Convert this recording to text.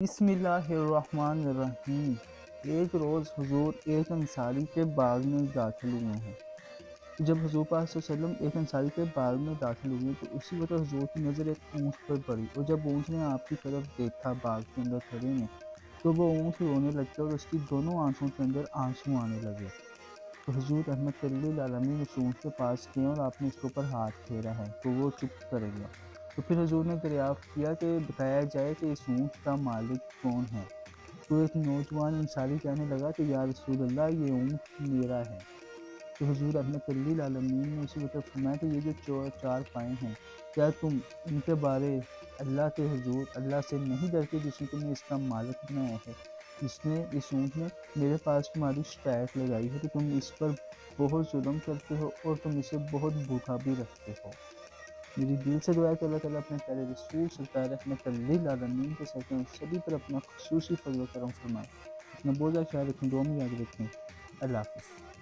बिस्मिल्लाहिर्रहमानिर्रहीम। एक रोज़ हुजूर एक अंसारी के बाग में दाखिल हुए हैं। जब हजूर पाक एक अंसारी के बाग में दाखिल हुए तो उसी वक्त हजूर की नज़र एक ऊँट पर पड़ी और जब ऊँट ने आपकी तरफ़ देखा बाग के अंदर खड़े में तो वो ऊँट रोने लगता और उसकी दोनों आँखों के अंदर आँसू आने लगे। तो हजूर अहमद आलमी उस ऊँट के पास गए और आपने उसके ऊपर हाथ फेरा है तो वो चुप कर गया तो फिर हजूर ने दरियाफ़ किया कि बताया जाए कि इस ऊँट का मालिक कौन है। तो एक नौजवान इंसारी कहने लगा कि, या रसूल अल्लाह ये ऊँट मेरा है। तो हजूर अपने अहमद आलमीन ने उसी वक्त फरमाया कि, ये जो चार पाए हैं, क्या तुम इनके बारे अल्लाह के हजूर, अल्लाह से नहीं डरते जिसने तुम्हें इसका मालिक बनाया है? इसने इस ऊँट ने मेरे पास तुम्हारी शिकायत लगाई है कि तुम इस पर बहुत जुल्म करते हो और तुम इसे बहुत भूखा भी रखते हो। मेरी दिल से दुआ है कि अपने प्यारे रसूल सरकार रहमत आलमीन के साथ सभी पर अपना खसूसी फजल करम फरमाए। अपना बोझा ख्याल रखें दो में याद रखें। अल्लाह हाफ़